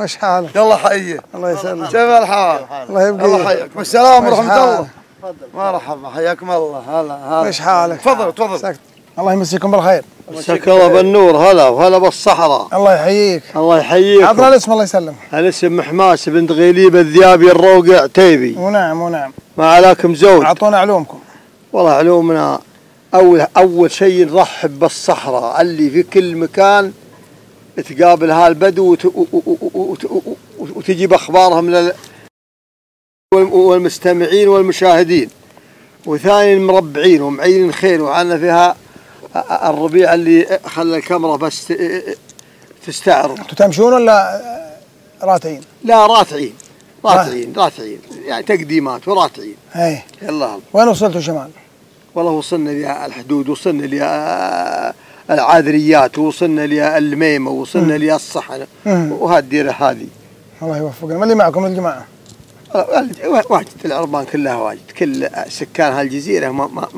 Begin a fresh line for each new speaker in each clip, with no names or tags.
وش حالك؟
يلا حيه
الله يسلمك.
كيف الحال؟
الله يبقيك.
الله حياكم السلام
وش
ورحمة
حالك؟
الله. مرحبا حياكم الله. هلا هلا.
وش حالك؟
تفضل تفضل.
سكت الله يمسيكم بالخير.
مساك الله بالنور هلا وهلا بالصحراء
الله يحييك.
الله يحييك
عطنا الاسم الله يسلمك.
الاسم محماس بن غليب الذيابي الروقع عتيبي
ونعم ونعم
ما عليكم زوج؟
أعطونا علومكم.
والله علومنا أول أول شيء نرحب بالصحراء اللي في كل مكان تقابل هالبدو وتجيب اخبارهم والمستمعين والمشاهدين. وثاني المربعين ومعين خير وعنا فيها الربيع اللي خلى الكاميرا بس تستعرض.
أنتم تمشون ولا راتعين؟
لا راتعين. راتعين راتعين. يعني تقديمات وراتعين.
اي
يلا.
وين وصلتوا شمال؟
والله وصلنا للحدود وصلنا للعاذريات ووصلنا للميمة ووصلنا للصحن
مم.
وهالديرة هذه.
الله يوفقنا. من اللي معكم الجماعة؟
واجد العربان كلها واجد. كل سكان ما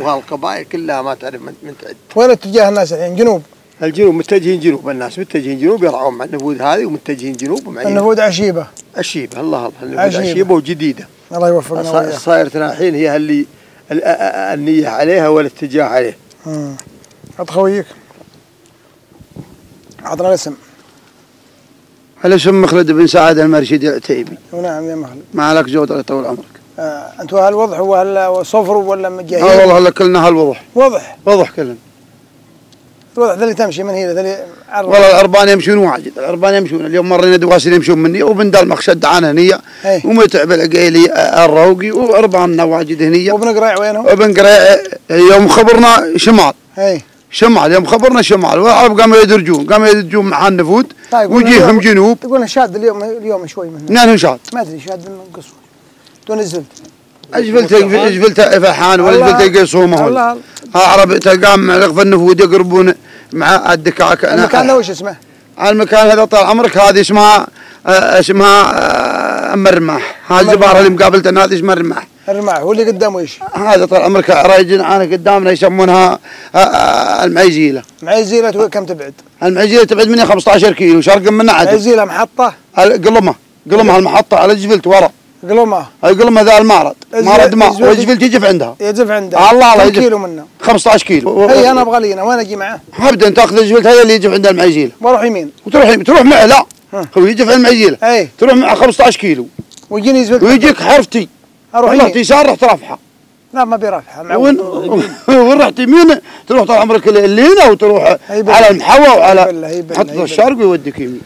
وهالقبائل كلها ما تعرف من, تعد.
وين اتجاه الناس الحين؟ جنوب.
الجنوب متجهين جنوب الناس متجهين جنوب يرعون مع النفوذ هذه ومتجهين جنوب ومع
النفود عشيبة.
الشيبة الله الله النفوذ
عجيبة.
عشيبة وجديدة.
الله يوفقنا
صايرتنا الحين هي اللي ال- النية عليها والاتجاه عليه.
مم. عط خويك عطنا الاسم.
الاسم مخلد بن سعد المرشدي العتيبي.
ونعم يا مخلد.
ما لك زود الله يطول عمرك.
آه. أنتم هالوضح هو هالصفر ولا
آه
متجهين؟
والله كلنا هالوضح.
وضح.
وضح كلنا.
الوضح ذا اللي تمشي من هنا ذا اللي.
والله العربان يمشون واجد العربان يمشون. اليوم مرينا دواسين يمشون مني وبن دلمخ شد عنا هنية
اي
ومتعب العقيلي آه، الروقي وعرباننا واجد هنية
وابن قريع وينهم؟
وبن قريع يوم خبرنا شمال.
اي
شمال يوم خبرنا شمال والعرب قاموا يدرجون قاموا يدرجون مع النفود
طيب
ويجيهم جنوب.
تقول شاد اليوم اليوم شوي منه.
نان شاد
ما أدري شاد من قصوى. تو نزلت.
اجفلت اجفلت فحان واجفلت يقصومه
الله
عرب تلقاهم مع رغف النفود يقربون مع الدكاك
المكان ذا وش اسمه؟
المكان هذا طال عمرك. هذه اسمها آه، اسمها آه، ام الرماح هذه الزباره اللي مقابلتنا هذه اسمها الرماح
الرماح هو اللي قدامه إيش؟
هذا طال عمرك رايجين أنا قدامنا يسمونها آه، آه، المعيزيلة.
معي زيلة كم تبعد؟
المعيزيلة تبعد مني 15 كيلو شرقا من
معي
عدن
زيلة محطة؟
قلمه قلمه المحطة على جفلت ورا.
قلمة
هاي قلمه ذا المعرض معرض ماء وجفلت يجف عندها.
يجف عنده
الله الله
كم
يجف.
كيلو منه؟
15 كيلو.
اي أنا أبغى لينا وين أجي معه؟
ابدا تأخذ الجفلت هذا اللي يجف عند المعيزيلة.
وأروح يمين.
وتروح تروح معه لا. هو يجي في المعيزيلة.
اي
تروح معه 15 كيلو.
ويجيني
ويجيك حرفتي.
أروح
رحت
يمين
يسار رحت رافحة.
لا ما بيرفع
وين؟ وين رحت يمين؟ تروح طال عمرك اللينا وتروح. على
هي
وعلى حط. الشرق ويوديك يمين.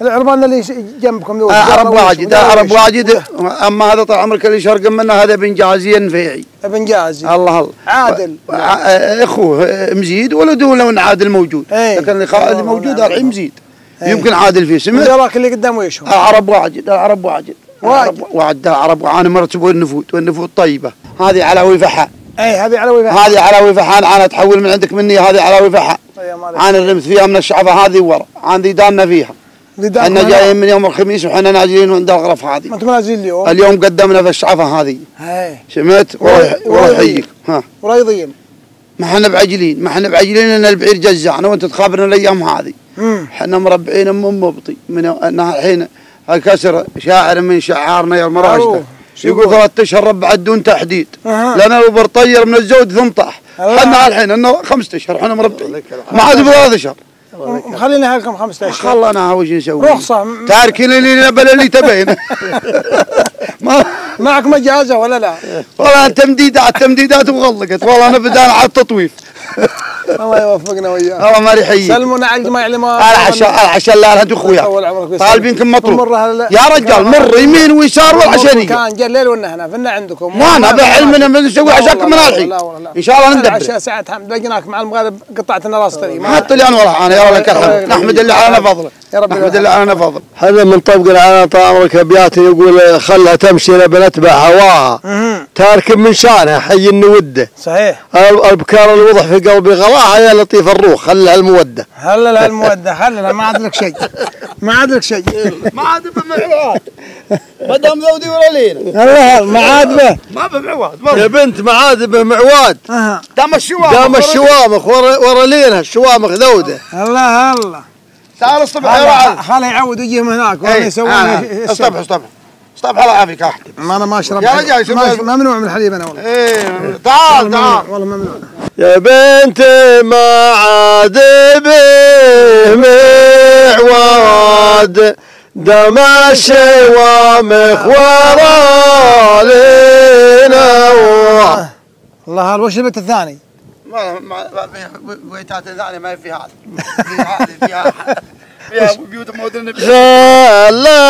العربان اللي جنبكم ذول
آه، عرب واجد آه، عرب؟ واجد. أما هذا طال عمرك اللي شرق منه هذا بن جازي نفيعي
ابن جازي.
الله الله.
عادل.
آه، إخوه آه، مزيد ولده لو عادل موجود.
إيه.
لكن اللي موجود. الحين مزيد.
إيه.
يمكن عادل فيه سمع
اللي قدامه إيش هو؟
العرب واجد العرب واجد.
واجد.
العرب واجد العرب أنا مرتب والنفود والنفود طيبة. هذه علاوي فحان
إي هذه على وفاء
هذه علاوي فحان أنا تحول من عندك مني هذه علاوي فحان
مالك.
أنا رمت فيها من الشعفة هذه ورا. عندي دارنا فيها.
إحنا.
جايين من يوم الخميس وحنا نازلين عند الغرف
ما
هذه.
أنتم نازلين اليوم؟
اليوم قدمنا في الشعفة هذه.
ورا-
وروح يحييك ها.
ورايضين.
ما إحنا بعجلين. ما إحنا بعجلين إن البعير جزعنا وأنت تخابرنا الأيام هذه. إحنا مربعين أم مبطي. من الحين الكسر شاعر من شعارنا يا
شو
يقول؟ ثلاث أشهر ربع دون تحديد.
أها.
لأن البر طير من الزود 18
الله.
إحنا الحين إنه خمسة أشهر إحنا مربعين ما عاد بثلاث أشهر.
مخلينا هلكم 15
خلنا وش نسوي؟
رخصة.
تاركين اللي نبل اللي تبين. ما
معكم ولا لا؟
والله التمديدات تمديدات وغلقت والله أنا بدال على التطويف.
الله يوفقنا وياه
الله ما يحييك
سلمونا على الجماعة اللي ما
العشاء العشاء لا
طول
اخويا. طالبينكم مطلوب؟
مرة هلا-
يا رجال مر يمين ويسار والعشانيه
كان جا الليل والنهنا فينا عندكم.
ما أنا بعلمنا من نسوي عشاكم من الحين
لا والله، لا.
إن شاء الله
العشاء
ندبر
ساعة حمد لقيناك مع المغارب قطعت لنا راس طريق ما-
أنا والله أنا يا لك الحمد نحمد الله على فضله
يا رب
نحمد الله على فضله
هذا من طبق على طال عمرك ابيات يقول خلها تمشي لبن اتبع هواها. تارك من شانها حي النوده
صحيح.
ال- البكار الوضح في قلبي غلاها يا لطيف الروح خلها المودة.
هلل هالمودة هلل ما عاد لك شيء. ما عاد لك شيء.
ما عاد بمعواد ما دام ذودي ولا لينا
هلل ما عاد به.
ما بمعواد
يا بنت معاذ به معواد.
دام الشوام
قام الشوامخ ورا ورا لينها الشوامخ ذوده.
الله الله.
تعال الصبح يا رعد
خله يعود ويجيهم هناك ولا
اي
يسوون
آه، الصبح الصبح الله يعافيك ها.
ما أنا ما اشرب
يا رجال
ممنوع من الحليب أنا والله.
إيه تعال تعال.
والله ممنوع.
يا بنت ما عاد به معواد دم ومخور لنا
الله وش البيت الثاني؟
ما ما بيتات ثانية ما في هذا. في هذه فيها فيها
خلا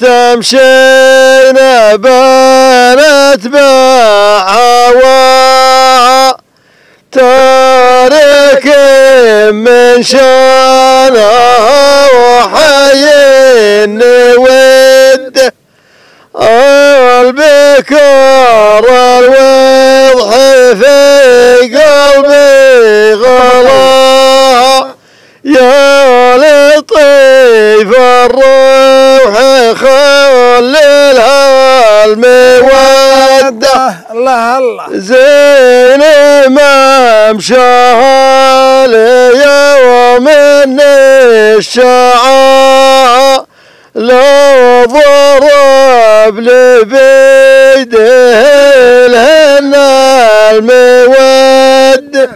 تمشينا بنت بعوا تارك من شانها
الله الله.
زين ما مشاها ليوم الشعاع. لو ضرب لبيده الهنا المودة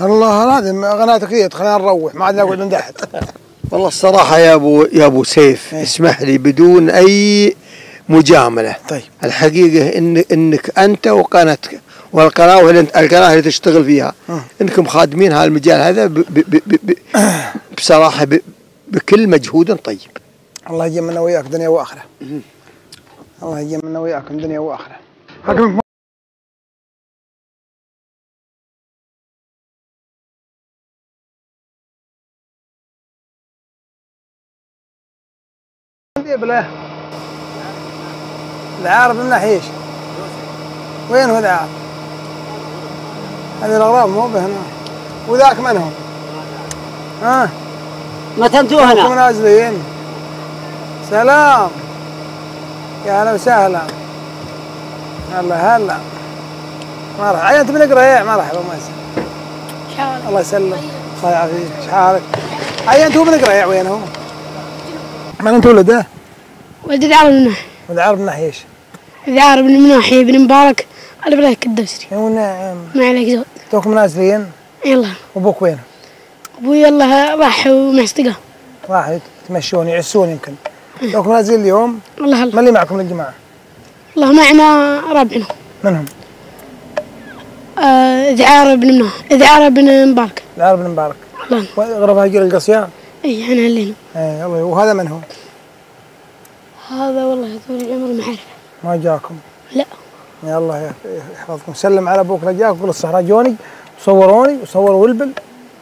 الله لازم قناتك هي خلينا نروح ما عاد نقعد من تحت.
والله الصراحة يا ابو يا أبو سيف
إيه.
اسمح لي بدون أي مجاملة.
طيب.
الحقيقة إن إنك أنت وقناتك انت القناة اللي تشتغل فيها.
آه.
إنكم خادمين هالمجال هذا ب ب ب ب ب بصراحة ب بكل مجهود طيب.
الله يجمعنا وياك دنيا وآخرة. الله يجمعنا وياكم دنيا وآخرة. حكمك بلا العارف من ناحية إيش؟ وين هو العارف؟ هذه الأغراض مو بهنا وذاك من هو؟ ها؟
متى أنتوا
أنتم
هنا؟
نازلين سلام يا هلا وسهلا هلا هلا مرحبا عينت من قريع مرحبا ما يسلم الله يسلم الله يعافيك إيش حالك؟ عينت هو من قريع وين هو؟ من أنت ولده؟
ولد العرب منه
ولد عرب من ناحية إيش؟
العرب من ناحية بن مبارك على بلاك الدوسري.
ونعم
ما عليك زود.
توكم نازلين
يلا.
وابوك وين؟
أبوي يلا راح مع اصدقاء
راح يتمشون يعسون يمكن. توكم نازلين اليوم؟
الله
من
هلا
اللي معكم الجماعة؟
الله معنا ربعنا
منهم؟
آه ذعار بن منه ذعار بن مبارك.
العرب بن مبارك.
الله.
غرب هاجر القصيان؟
إي إحنا هلينا
إيه الله وهذا من هو؟
هذا والله طول العمر ما أعرف.
ما جاكم.
لا.
يا الله يحفظكم. سلم على أبوك رجاك وقول الصحراء جوني وصوروني وصوروا ولبل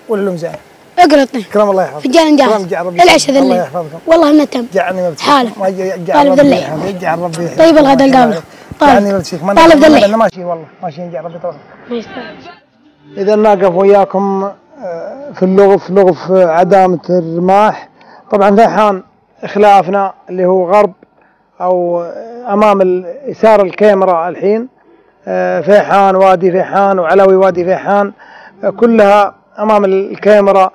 ولهم زين.
اقرأ طيب
كرم الله يحفظك.
فنجان
كرم
جاهز.
جعل ربي.
العشاء ذا
الله يحفظكم.
والله ما تم.
جعلني ما بتشيك
حالة. طالب
جعل ربي
ذلي.
يحفظك. جعل ربي.
طيب. الغداء.
يحفظك.
طالب. طالب ذلي.
أنا ماشيين والله. ماشيين جعل ربي
يستاهل
إذا نقف وياكم آه، في اللغف لغف عدامة الرماح. طبعا فيحان خلافنا اللي هو غرب. أو أمام يسار الكاميرا الحين آه، فيحان وادي فيحان وعلوي وادي فيحان آه، كلها أمام الكاميرا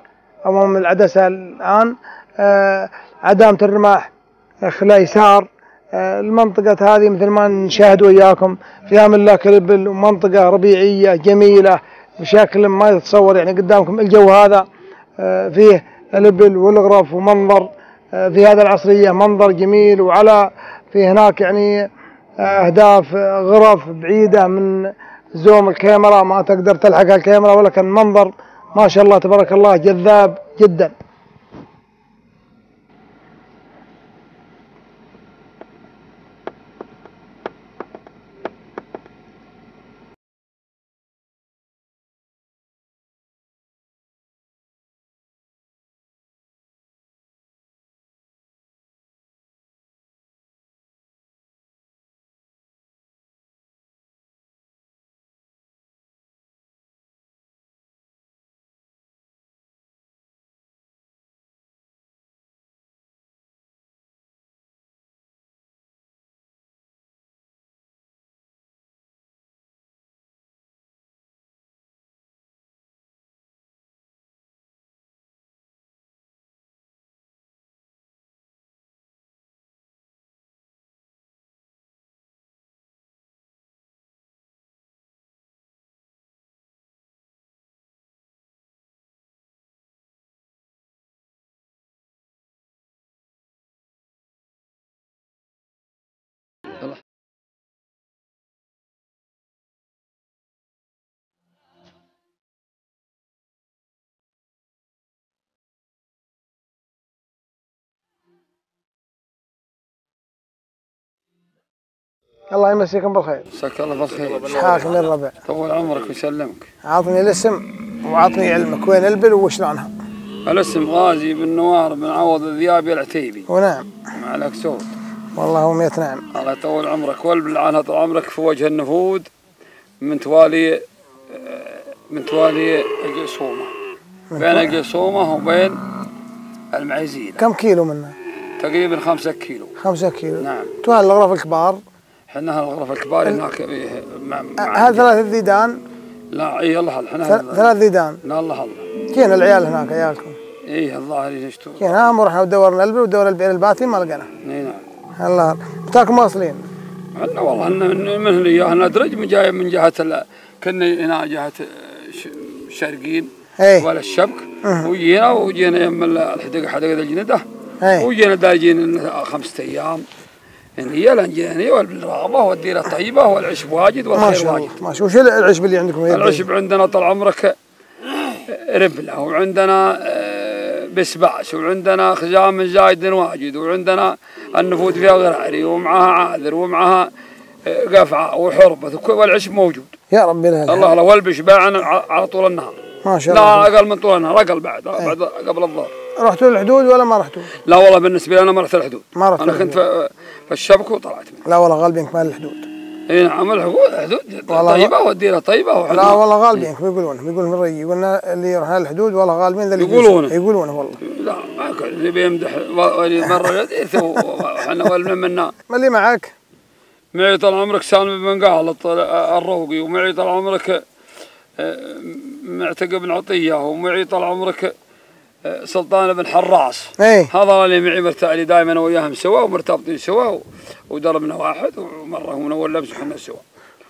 أمام العدسة الآن آه، عدامة الرماح آه، خلا يسار المنطقة هذه مثل ما نشاهد وياكم فيها من الله ومنطقة ربيعية جميلة بشكل ما يتصور يعني قدامكم. الجو هذا فيه الإبل والغرف ومنظر في هذا العصرية منظر جميل وعلى في هناك يعني آه، أهداف آه، غرف بعيدة من زوم الكاميرا ما تقدر تلحق الكاميرا ولكن منظر ما شاء الله تبارك الله جذاب جدا. الله يمسيكم بالخير.
مساك الله بالخير.
شحاكم يا الربع
طول عمرك ويسلمك.
عطني الاسم وعطني علمك. وين البل وشلونها؟
الاسم غازي بن نوار بن عوض الذيابي العتيبي.
ونعم.
مع لك صوت
والله هو مئة نعم
الله يطول عمرك. والبلعانة طول عمرك في وجه النفود من توالي من توالي الجسومة بين الجسومة وبين المعيزين
كم كيلو منه؟
تقريبا خمسة كيلو.
خمسة كيلو.
نعم.
توها الغرف الكبار.
إحنا الغرف الكبار هناك إيه، مع مع-
هذا ثلاث ذيدان
لا اي الله إحنا
ثلاث ذيدان
لا الله الله.
جينا العيال هناك عيالكم؟
إيه الظاهر يشتو
جينا هم رحنا ودورنا البل ودور البئر الباتين ما لقينا.
اي نعم.
الله. بتاكم واصلين؟
عندنا والله إن من من هنا إياه ندرج من جاي من ال... كنا هنا جهة ش- الشرقين
إيه.
ولا الشبك وجينا وجينا يم الحديقة حديقة الجندة
إيه.
وجينا داجين خمسة أيام. يعني يلا جينا والرغبة والديرة طيبة والعشب واجد والخير واجد.
الله. ما شاء الله. وش العشب اللي عندكم يا
العشب عندنا طال عمرك ربلة وعندنا آه، بسباس وعندنا خزام زايد واجد وعندنا النفود فيها غراري ومعها عاذر ومعها آه، قفعة وحربة والعشب موجود.
يا ربي لها
الله الله. والبش باعنا على طول النهار.
ما شاء
لا
الله
أقل من طول النهار أقل بعد بعد قبل الظهر.
رحتوا للحدود ولا ما رحتوا؟
لا والله بالنسبة لي أنا ما رحت الحدود
ما رحت
أنا كنت في الشبكه وطلعت. منه
لا والله غالبينك مال الحدود
اي نعم الحدود الحدود. طيبة والديره طيبة
لا
وحنا
والله غالبينك بيقولون بيقولون من ري يقولنا اللي يروح الحدود والله غالبين ذا اللي
يقولونه.
يقولونه والله.
لا ما كان اللي بيمدح مره يديث وحنا ولنا منا.
ما اللي معك؟
معي طال عمرك سالم بن قالط الروقي ومعي طال عمرك آه، معتق بن عطية ومعي طال عمرك سلطان بن حراس.
إيه.
هذا اللي معي مرتالي دائما وياهم سوا ومرتبطين سوا ودربنا واحد ومره اول لبس وحنا سوا.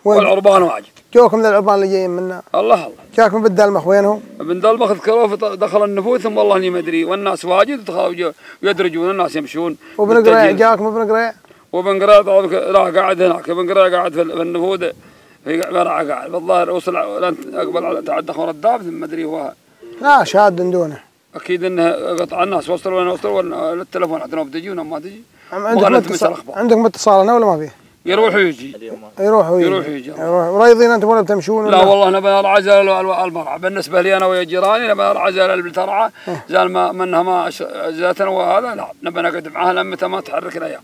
والعربان واجد.
جوكم ذا العربان اللي جايين منا.
الله الله.
جاكم بالدلمخ وينهم؟
بن دلبخ ذكروه دخل النفوذ ثم والله إني ما أدري. والناس واجد يدرجون الناس يمشون.
وبن قريع. جاكم ابن قريع؟
وبن قريع لا قاعد هناك. بن قريع قاعد في ال- في النفوذ في قاعد. بالظاهر وصل أقبل على تعدى خور الداب ما أدري هو
لا شاد دونه.
أكيد انه قطع الناس وصلوا وين وصلوا ولا التليفون لو بتجي ولا ما تجي
اتصال
الأخبار.
عندكم اتصال هنا ولا ما فيه؟
يروح ويجي
يروح ويجي
يروح ويجي.
يروح ورايضين أنتم ولا بتمشون
لا
ولا؟
والله أنا بنار عزل المرعى بالنسبة لي أنا ويا جيراني نبى عزل البترعه زال ما منها ما زاتنا وهذا لا نبى نقعد معها لما متى ما تحرك الأيام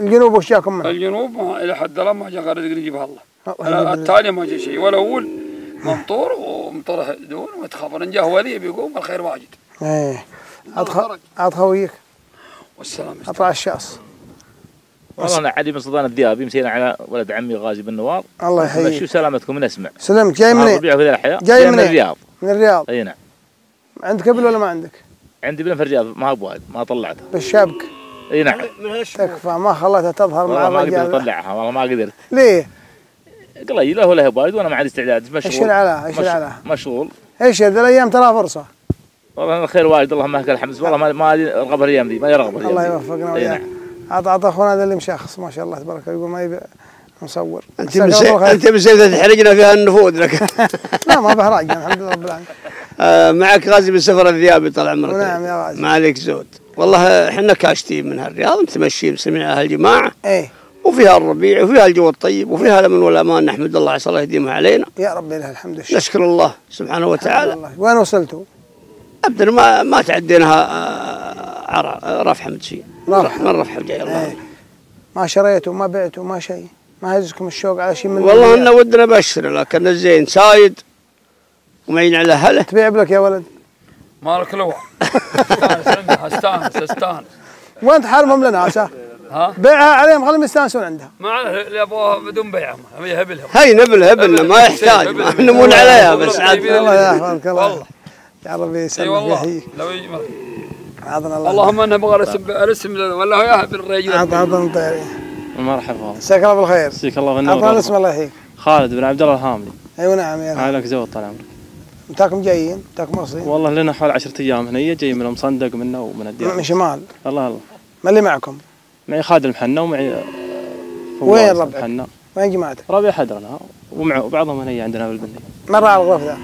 الجنوب وش جاكم منه؟
الجنوب ما إلى حد الآن ما جاء غير يجيبها الله
الرزق.
التالي ما جاء شيء والاول ممطور ومطره دون وتخبر إن جاه ولي بيقوم الخير واجد.
إيه. عاد خويك
والسلام
أطلع الشاص
والله أنا علي بن سلطان الذيابي مسينا على ولد عمي غازي بن نوار.
الله يحييك.
وسلامتكم نسمع.
سلمت. جاي
ذي الحياة
جاي
من
منين؟
الرياض.
من الرياض.
أي نعم.
عندك ابل ولا ما عندك؟
عندي ابل في الرياض ما هو بوايد ما طلعته.
بالشبك.
أي نعم.
تكفى ما خلتها تظهر مع
والله ما قدرت
الرجال.
أطلعها والله ما قدرت.
ليه؟
قليله ولا هي بايد وأنا ما عندي استعداد
إيش
مشغول
إيش
مش-
العلا؟
مشغول.
إيش ذا الأيام ترى فرصة.
والله أنا خير واجد اللهم لك الحمد والله ما ما أدري رغب الأيام ذي ما يرغب الأيام
الله. يوفقنا وياك
نعم.
عط عط أخونا هذا اللي مشخص ما شاء الله تبارك الله يقول ما يبي مصور. أنت.
أنت مسيت تحرجنا فيها النفوذ لك.
لا ما بحرج الحمد لله رب العالمين.
آه، معك غازي بن سفر الذيابي طال عمرك.
ونعم يا غازي.
ما عليك زود. والله إحنا كاشتين من هالرياض متمشيين مسلمين على هالجماعه
إيه.
وفيها الربيع وفيها الجو الطيب وفيها الأمن والأمان. نحمد الله عسى الله يديمها علينا.
يا ربي له الحمد والشكر.
نشكر الله سبحانه وتعالى.
الله. وين وصلتوا؟
ابدا ما ما تعديناها آه، رفح مدشي
رفح.
من رفح الجاي الله.
إيه. ما شريتوا ما بعتوا ما شيء. ما هزكم الشوق على شيء من
والله؟ إن ودنا بشر لكن الزين سايد ومعين على هلة.
تبيع بلك يا ولد.
مالك لو استانس استانس
وين تحرمهم لنا عسى؟
ها؟
بيعها عليهم خليهم يستانسون عندها.
ما عليه اللي يبغوها بدون بيع هي هبلها.
هي نبل هبلنا ما يحتاج. نمون عليها بس. عاد
الله يحفظك الله يا ربي
إي
يسلمك
والله. لو
عظنا الله.
اللهم إنه بغى الاسم الاسم ولا هو يهب الرجل
عط عطنا طيري
مرحبا.
مساك الله بالخير.
مسيك الله
عطنا
بالنور
الاسم الله يحييك.
خالد بن عبد الله الهاملي
أيوه نعم يا رب.
عليك زود طال عمرك.
متاكم جايين؟ متاكم واصلين؟
والله لنا حول عشرة أيام هنا جاي من المصندق منا ومن
من
الديار.
شمال.
الله الله.
ما اللي معكم؟
معي خالد المحنة ومعي
وين ربعك؟
المحنة
وين جماعتك؟
ربيع حدرنا. ومع وبعضهم هنا عندنا بالبنية
مرة على الغرف ذا.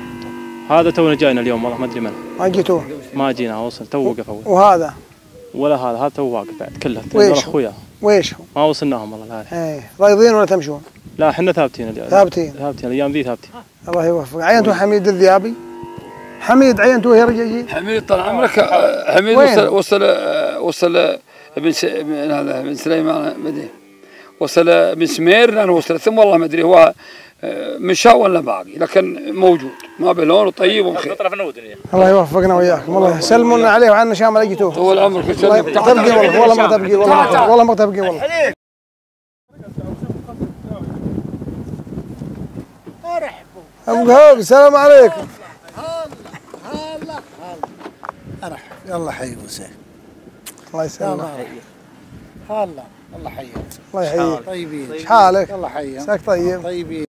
هذا تونا جاينا اليوم والله ما أدري من.
ما جيتوه
ما جينا وصل تو وقف أول.
وهذا؟
ولا هذا هذا تو واقف بعد كله.
ويش؟
اخويا
ويش؟
ما وصلناهم والله الحين
إيه. رايضين ولا تمشون؟
لا إحنا ثابتين اليوم.
ثابتين؟
ثابتين الأيام ذي ثابتين.
الله يوفقك عينتوا حميد الذيابي حميد عينتوا يا رجال
حميد طال عمرك حميد؟ وصل وصل وصل س- ابن هذا ابن سليمان ما أدري. وصل ابن سمير لأنه وصل ثم والله ما أدري هو آه، مشى ولا باقي لكن موجود. ما بلون وطيب وبخير
طرف النود يعني.
الله يوفقنا وياكم الله يسلمونا عليه وعنا شامل لقيتوه
طول عمرك
والله. تبقي والله والله ما تبقي والله. ما تبقي والله ما تبقي والله. أبو قهوق السلام عليكم.
يلا حي وسهل
الله يسلمك.
هلا الله حيك
الله. يحييك.
طيبين.
إيش حالك؟
الله حيك
عساك طيب.
طيبين.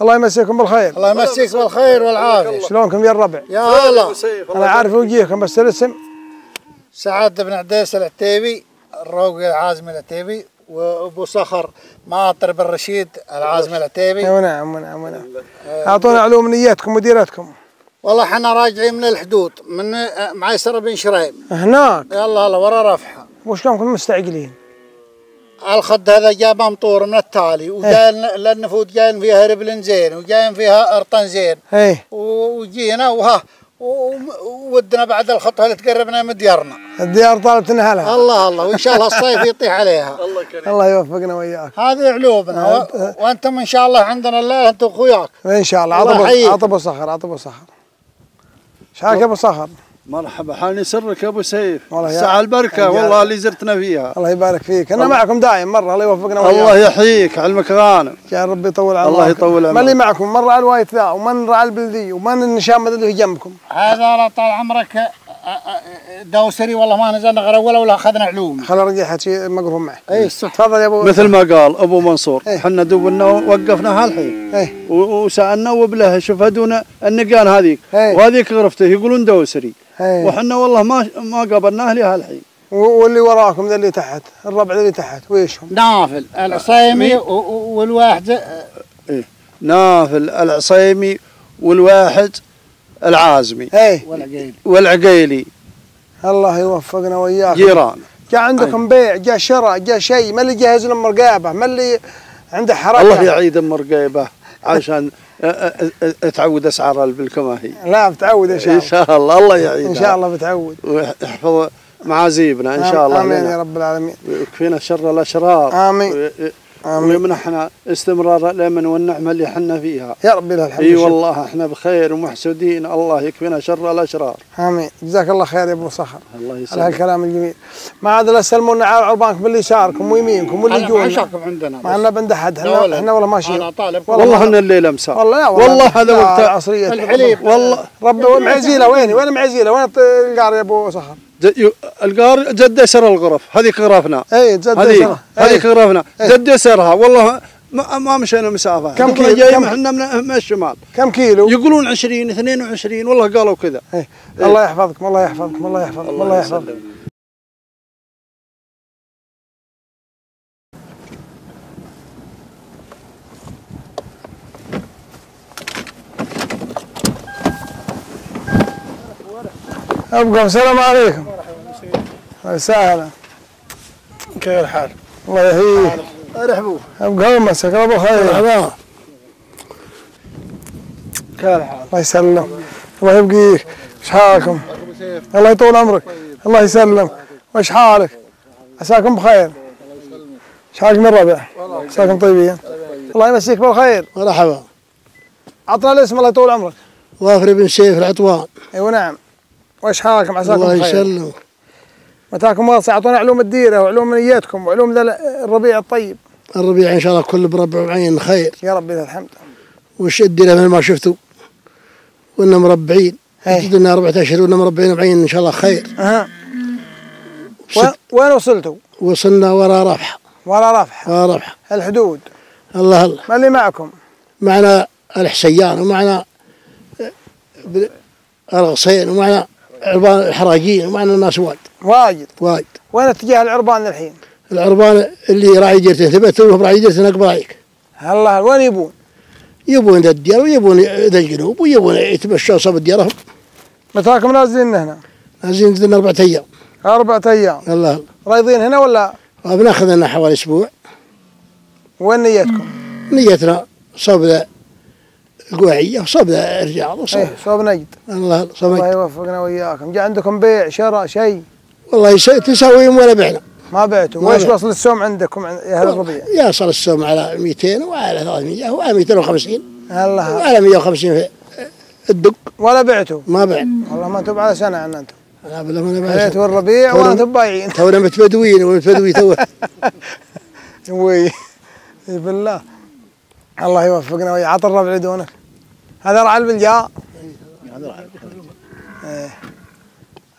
الله يمسيكم بالخير.
الله يمسيك بالخير والعافية.
شلونكم يا الربع؟
يا هلا
أنا عارف وجيهكم بس الاسم؟
سعد بن عديس العتيبي الروقي العازمي العتيبي وأبو صخر ماطر بن رشيد العازمي العتيبي.
ونعم ونعم ونعم. أعطونا علوم نيتكم وديرتكم.
والله إحنا راجعين من الحدود من معيسر بن شريم.
هناك.
يلا هلا ورا رفحة.
وشلونكم مستعجلين؟
الخد هذا جاب ممطور من التالي وجاي للنفود جايين فيها ربل زين وجايين فيها أرطن زين.
إيه.
وجينا وها ودنا بعد الخطوه اللي تقربنا من ديارنا؟
الديار طالت نهلها
الله الله وإن شاء الله الصيف يطيح عليها.
الله يوفقنا وياك
هذه علومنا و- وأنتم إن شاء الله عندنا الله أنتم اخوياك
إن شاء الله.
الله
عطب. عطب صخر عطب صخر شحالك يا أبو صخر.
مرحبا حالي سرك يا أبو سيف.
والله
البركة
يا-
والله اللي زرتنا فيها
الله يبارك فيك. أنا معكم دايم مرة الله يوفقنا
الله
وياك
يحييك علمك غانم.
يا رب يطول عمرك.
الله يطول عمرك.
اللي معكم مرة على الوايت ذا ومن على البلديه ومن النشام اللي جنبكم.
هذا طال عمرك دوسري والله ما نزلنا غير ولا ولا أخذنا علوم.
خل ارجع حكي مقروم معه
اي صح
تفضل يا ابو
مثل ما قال أبو منصور
إيه.
إحنا دوبنا وقفنا هالحين. إيه. وسألنا وبله شوف هدونا النقان هذيك.
إيه.
وهذيك غرفته يقولون دوسري.
إيه
وحنا والله ما ما قابلناه لهالحين.
واللي وراكم ذا اللي تحت الربع ذا اللي تحت ويشهم؟
نافل العصيمي و- و- والواحد
نافل العصيمي والواحد العازمي.
إيه.
والعقيل
والعقيلي.
الله يوفقنا وياكم
جيران.
جاء عندكم بيع جاء شراء جاء شيء ما اللي جهز لهم مرقابه ما اللي عنده حركة.
الله يعيد مرقيبه عشان تعود أسعار كما هي
لا بتعود إن شاء
إن
الله
شاء الله الله يعيد
إن شاء الله بتعود
ويحفظ معازيبنا إن شاء الله
آمين
لنا.
يا رب العالمين.
ويكفينا شر الاشرار
آمين. آمين.
ويمنحنا استمرار الأمن والنعمة اللي إحنا فيها.
يا رب لله الحمد أي.
والله إحنا بخير ومحسودين الله يكفينا شر الاشرار
آمين. جزاك الله خير يا أبو صخر.
الله
على
يسلمك
هالكلام الجميل. ما عاد لا تسلمونا على عربانكم باللي يساركم ويمينكم واللي
ما
يجون
شكم عندنا
ما عندنا بند احد إحنا إحنا والله ماشيين
أنا طالب.
والله إن الليلة مساء.
والله لا
والله هذا
لا،
وقت
العصريه
الحليب.
والله ربي معزيلة؟ وين وين معزيلة؟ وين القار يا أبو صخر؟
القار جد يسر الغرف هذيك غرفنا
إي جد
هذيك
يسرى.
هذيك. غرفنا. جد يسرها والله ما, ما مشينا مسافة
كم كيلو؟
جايين إحنا من, الشمال
كم كيلو؟
يقولون 20 22 والله قالوا كذا.
الله يحفظكم الله يحفظكم الله يحفظكم الله يحفظكم أبقى السلام عليكم. وسهلا
كيف الحال؟
الله يحييك.
ارحبوا
أبقى مسك أبو خير.
مرحبا كيف الحال؟
الله يسلم الله يبقيك. إيش حالكم؟ الله يطول عمرك. الله يسلم وإيش حالك؟ عساكم بخير. إيش حالك من ربع؟ عساكم طيبين. الله يمسيك بالخير
مرحبا.
عطنا الاسم الله يطول عمرك.
وافر بن سيف العطوان.
أيوه نعم. وإيش حالكم؟ عساكم
الله يسلمك.
متاكم واصل أعطونا علوم الديرة وعلوم نيتكم وعلوم ذا الربيع الطيب.
الربيع إن شاء الله كل بربع وعين خير.
يا ربي الحمد.
وش الديرة مثل ما شفتوا؟ وإنا مربعين.
هي.
لنا أربعة أشهر وإنا مربعين بعين إن شاء الله خير.
أها. وين- وصلتوا؟
وصلنا ورا رفح
ورا رفح
ورا رفح
الحدود.
الله الله.
ما اللي معكم؟
معنا الحسيان ومعنا بن- الغصين ومعنا عربان الحراجين ومعنا الناس وايد.
واجد
وايد.
وين اتجاه العربان الحين؟
العربان اللي راعي ديرته ثبت وهم راعي ديرته اقبل عليك
الله وين يبون؟
يبون ذا الديار ويبون ذا الجنوب ويبون يتمشوا صوب ديارهم
متاكم نازلين هنا؟
عايزين لنا أربعة أيام.
أربعة أيام.
الله
رايضين هنا ولا؟
بناخذ لنا حوالي أسبوع.
وين نيتكم؟
نيتنا صوب ذا القواعية وصوب ذا الرياض وصوب
إيه صوب نجد
الله صوب
الله يوفقنا وياكم جاء عندكم بيع شراء شيء؟
والله يس- تساوي ولا بعنا.
ما بعتوا.
بعت.
وصل السوم عندكم عن- يا هذا الربيع؟
يصل السوم على 200 وعلى 300 وعلى 250
الله.
وعلى 150 في الدق.
ولا بعتوا؟
ما بعد
والله ما أنتم على سنة عن أنتم.
لا بالله ما
حيت
بعد
الربيع وأنتم بايعين
تونا متبدوين ومتبدوي تو.
وي. بالله. الله يوفقنا ويا عطى الربع دونك. هذا رعى البلجاء. إيه.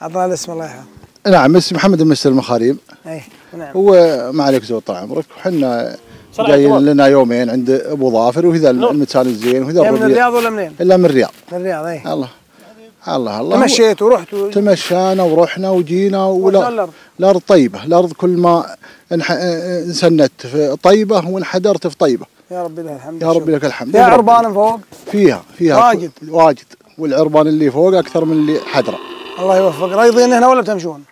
عطنا الاسم الله يحفظه
نعم اسمي محمد المستر المخاريم
إيه نعم.
هو ما عليك زود طال عمرك. وحنا جايين. لنا يومين عند أبو ظافر وهذا المكان الزين وهذا
من الرياض ولا منين؟
إلا من الرياض.
من الرياض إيه.
الله الله الله.
تمشيت ورحت
تمشانا ورحنا وجينا
ولا؟ الأرض
طيبة. الأرض كل ما انح... انسنت في طيبة وانحدرت في طيبة.
يا ربي لك الحمد
يا ربي لك الحمد.
يا عربان فوق؟
فيها فيها
واجد.
واجد. والعربان اللي فوق أكثر من اللي حدرة.
الله يوفق رايضين هنا ولا بتمشون؟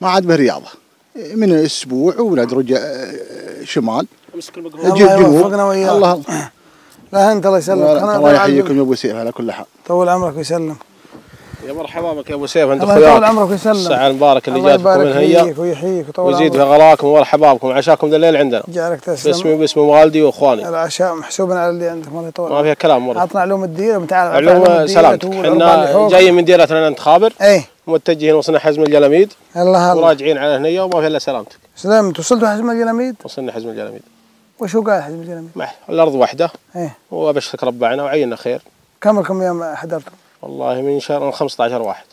ما عاد به رياضه من أسبوع وندرج آه، شمال.
الله
جنوب.
يوفقنا وياك
الله
لا أنت الله يسلمك.
الله الله يحييكم يا أبو سيف على كل حال.
طول عمرك ويسلم
يا مرحبا بك يا أبو سيف انت
الله يطول عمرك ويسلم
الساعة المبارك اللي جاتكم من
يبارك
هي
فيك ويحييك ويطول
ويزيد في غلاكم ومرحبا بكم عشاكم ذا الليل عندنا.
جعلك
باسمي
تسلم
وباسم والدي وإخواني.
العشاء محسوبا على اللي عندك الله يطول.
ما فيها كلام مره
عطنا علوم الديره وتعال
علوم سلامتك. إحنا جايين من ديرتنا انت خابر
إيه
متجهين وصلنا حزم الجلاميد
الله الله.
وراجعين على هنيه وما في إلا سلامتك.
سلمت. وصلتوا حزم الجلاميد
وصلنا حزم الجلاميد
وش هو قال حزم الجلاميد؟
الأرض واحدة
إيه
وأبشرك ربعنا وعينا خير.
كم لكم يوم حضرتوا؟
والله من شهر 15 واحد.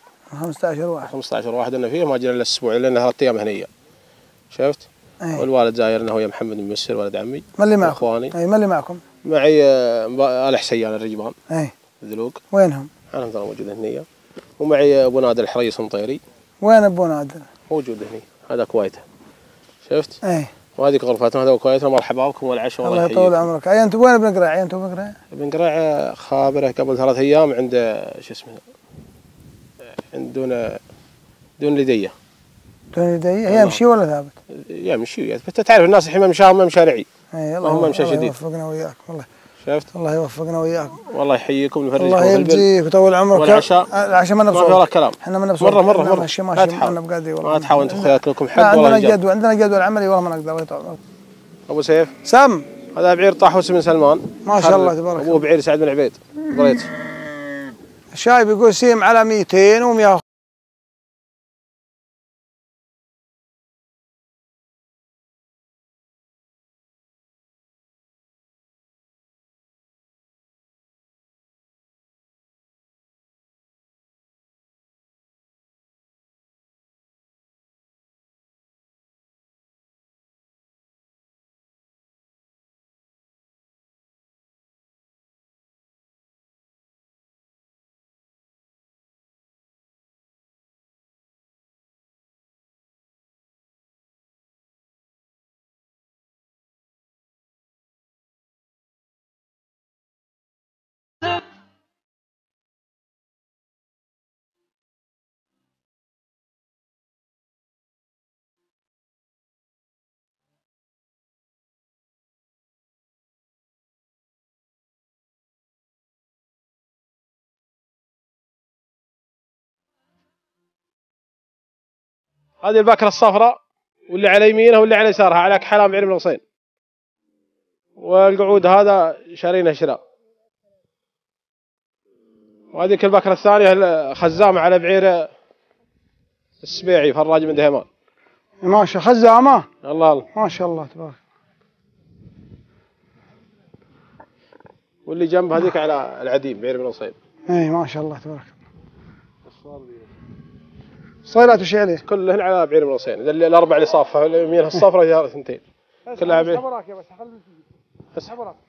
15 واحد.
15 واحد أنا فيه ما جينا إلا أسبوع لنا ثلاث أيام هنية. شفت؟
إيه.
والوالد زايرنا هو يا محمد بن مسر ولد عمي
ما اللي معكم؟
إخواني.
اي ما اللي معكم؟
معي آه، ال حسيان الرجبان.
إيه.
ذلوق.
وينهم؟
أنا ترى موجود هنية. ومعي أبو نادر الحريص مطيري
وين أبو نادر؟
موجود هني. هذا كويته شفت؟
إيه.
وهذيك غرفتنا هذا كويتنا مرحبا بكم والعشاء
الله
والله
يطول عمرك أي أنت وين ابن قراع؟ أنت ابن قراع؟
ابن خابرة قبل ثلاث أيام عند شو اسمه عند دون دون لديه
دون يدي هي يمشي ولا ثابت؟
يمشي تعرف الناس الحين مشاهم مشاريعي
إي
اللهم امشي
الله
شديد.
يوفقنا وياكم الله
شفت
الله يوفقنا وياكم
والله يحييكم ونفرجكم
الله يجزيك ويطول عمرك.
والعشاء.
العشاء ما
ما في ولا كلام.
إحنا ما نبصر.
مرة مرة مرة.
ماشي ماشي
تحاول.
أنا بقدر والله.
ما تحاول أنت اخوياك لكم حق
عندنا جدول عندنا جدول عملي والله ما نقدر. الله
أبو سيف.
سم
هذا بعير طاحوس بن سلمان.
ما شاء الله تبارك
ابوه بعير سعد بن عبيد بريت
الشايب يقول سيم على 200 و100
هذه الباكرة الصفراء واللي على يمينها واللي على يسارها على حلام بعير بن الحصين والقعود هذا شارينها شراء. وهذيك الباكرة الثانية خزامة على بعير السبيعي فراج من دهيمان.
ما شاء خزامة؟
الله الله.
ما شاء الله تبارك.
واللي جنب هذيك على العديم بعير بن الحصين
اي ما شاء الله تبارك. الله صيلات وش عليه؟
كلهن على بعير بن الحصين ذا اللي- الاربع اللي صافها يمينها الصفراء ثنتين. كلها بعير
يا بس
بس